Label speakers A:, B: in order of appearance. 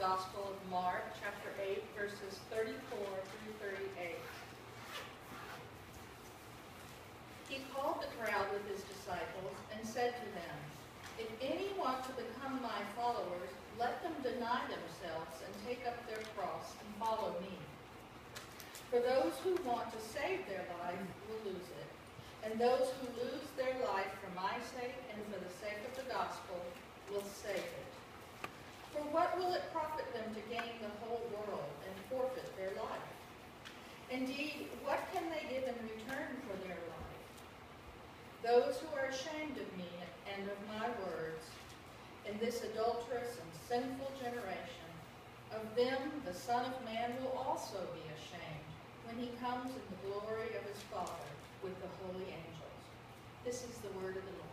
A: Gospel of Mark, chapter 8, verses 34 through 38. He called the crowd with his disciples and said to them, If any want to become my followers, let them deny themselves and take up their cross and follow me. For those who want to save their life will lose it, and those who lose their life for my sake and for the sake of the gospel will save it. For what will it profit them to gain the whole world and forfeit their life? Indeed, what can they give in return for their life? Those who are ashamed of me and of my words in this adulterous and sinful generation, of them the Son of Man will also be ashamed when he comes in the glory of his Father with the holy angels. This is the word of the Lord.